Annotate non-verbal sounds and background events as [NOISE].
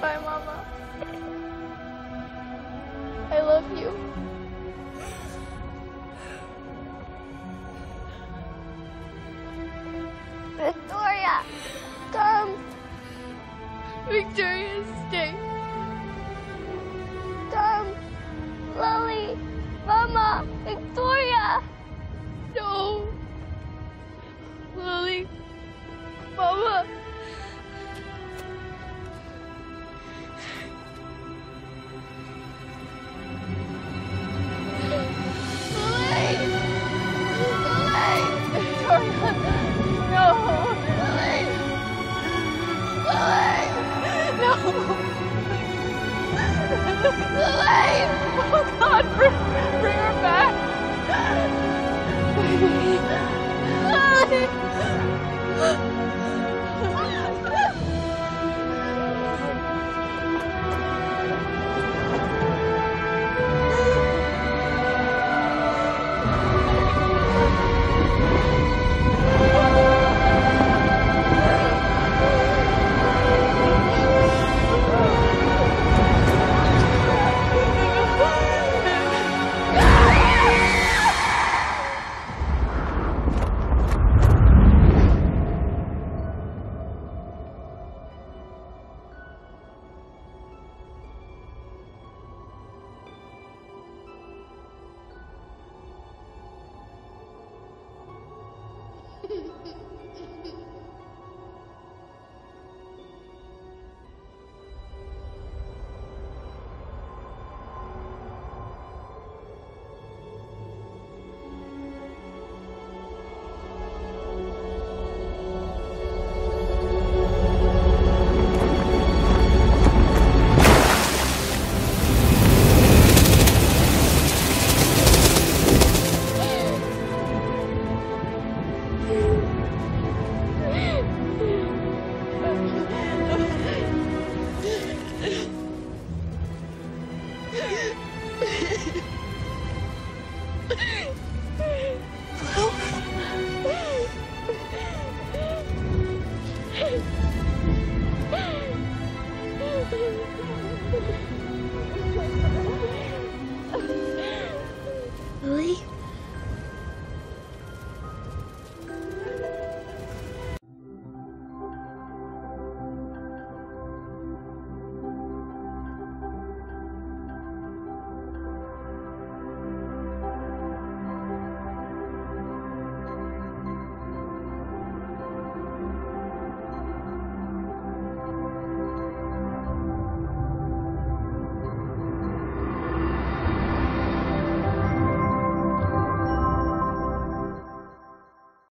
Goodbye, Mama. I love you. Victoria, come. Victoria, stay. Come. Lily, Mama, Victoria. No. Lily! Oh God, bring, bring her back! [LAUGHS] Help!